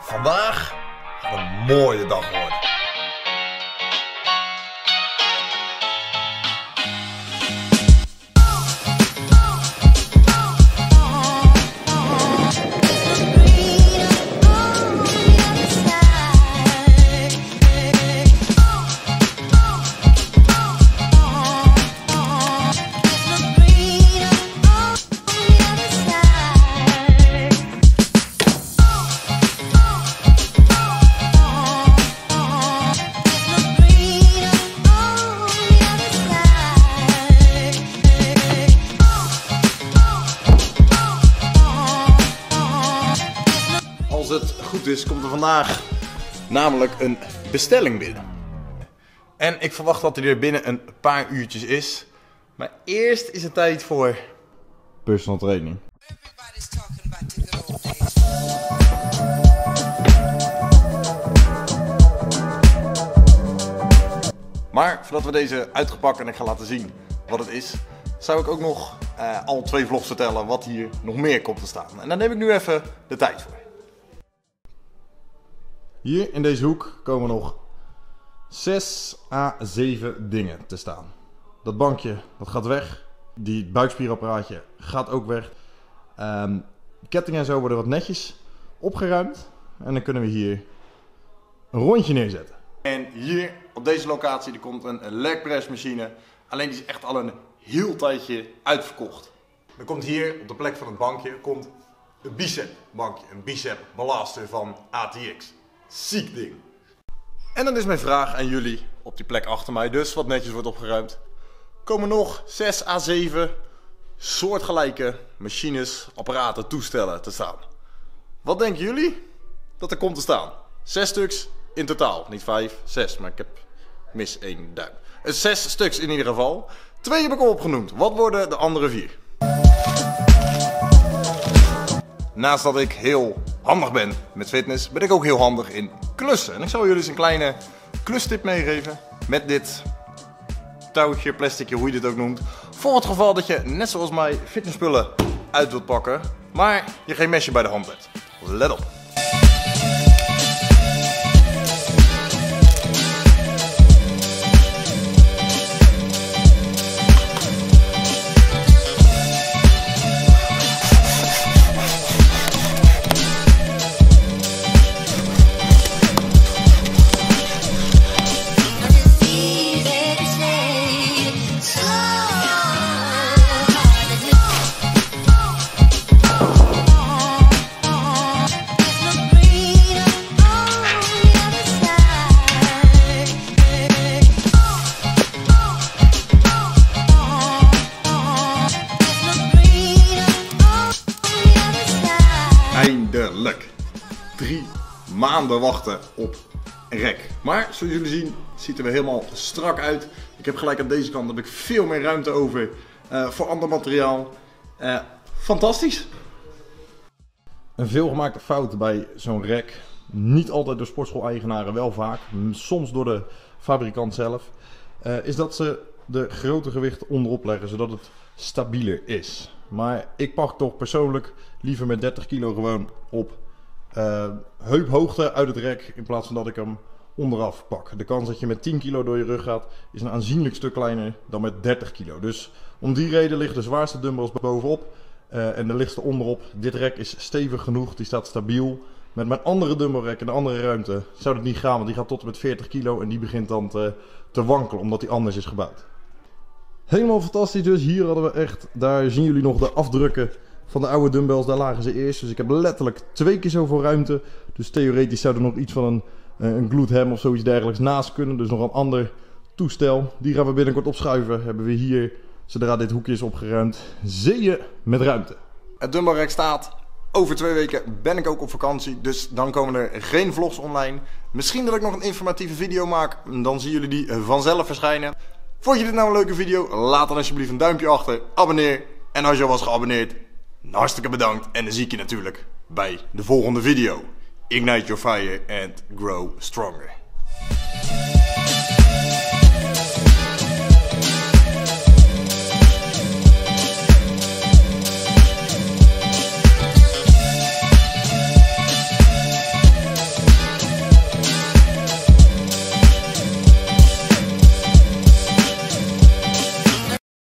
Vandaag gaat een mooie dag worden. Het goed is, komt er vandaag namelijk een bestelling binnen. En ik verwacht dat hij er binnen een paar uurtjes is. Maar eerst is het tijd voor personal training. Maar voordat we deze uitgepakt en ik ga laten zien wat het is, zou ik ook nog eh, al twee vlogs vertellen wat hier nog meer komt te staan. En daar neem ik nu even de tijd voor. Hier in deze hoek komen nog 6 à 7 dingen te staan. Dat bankje dat gaat weg. Die buikspierapparaatje gaat ook weg. Ehm, kettingen en zo worden wat netjes opgeruimd. En dan kunnen we hier een rondje neerzetten. En hier op deze locatie er komt een legpressmachine. Alleen die is echt al een heel tijdje uitverkocht. Er komt hier op de plek van het bankje komt een bicep bankje. Een bicep blaster van ATX. Ziek ding. En dan is mijn vraag aan jullie op die plek achter mij dus, wat netjes wordt opgeruimd. Komen nog 6 à 7 soortgelijke machines, apparaten, toestellen te staan. Wat denken jullie dat er komt te staan? Zes stuks in totaal. Niet vijf, zes, maar ik heb mis één duim. Eh, Zes stuks in ieder geval. Twee heb ik al opgenoemd. Wat worden de andere vier? Naast dat ik heel handig ben met fitness, ben ik ook heel handig in klussen. En ik zal jullie eens een kleine klustip meegeven met dit touwtje, plasticje, hoe je dit ook noemt. Voor het geval dat je, net zoals mij, fitnessspullen uit wilt pakken, maar je geen mesje bij de hand hebt. Let op. Eindelijk. Drie maanden wachten op rek. Maar zoals jullie zien, ziet er helemaal strak uit. Ik heb gelijk aan deze kant heb ik veel meer ruimte over eh, voor ander materiaal. Eh, fantastisch. Een veelgemaakte fout bij zo'n rek. Niet altijd door sportschool-eigenaren, wel vaak. Soms door de fabrikant zelf. eh, is dat ze de grote gewichten onderop leggen, zodat het stabieler is. Maar ik pak toch persoonlijk liever met 30 kilo gewoon op eh, heuphoogte uit het rek. In plaats van dat ik hem onderaf pak. De kans dat je met 10 kilo door je rug gaat is een aanzienlijk stuk kleiner dan met 30 kilo. Dus om die reden liggen de zwaarste dumbbells bovenop. eh, en de lichtste onderop. Dit rek is stevig genoeg, die staat stabiel. Met mijn andere dumbbellrek in de andere ruimte zou dat niet gaan, want die gaat tot en met 40 kilo en die begint dan te, te wankelen omdat die anders is gebouwd. Helemaal fantastisch dus. Hier hadden we echt, daar zien jullie nog de afdrukken van de oude dumbbells. Daar lagen ze eerst. Dus ik heb letterlijk twee keer zoveel ruimte. Dus theoretisch zou er nog iets van een, eh, een ham of zoiets dergelijks naast kunnen. Dus nog een ander toestel. Die gaan we binnenkort opschuiven. Hebben we hier, zodra dit hoekje is opgeruimd, zeeën met ruimte. Het dumbbellrek staat. Over twee weken ben ik ook op vakantie. Dus dan komen er geen vlogs online. Misschien dat ik nog een informatieve video maak. Dan zien jullie die vanzelf verschijnen. Vond je dit nou een leuke video? Laat dan alsjeblieft een duimpje achter. Abonneer. En als je al was geabonneerd, hartstikke bedankt. En dan zie ik je natuurlijk bij de volgende video. Ignite your fire and grow stronger.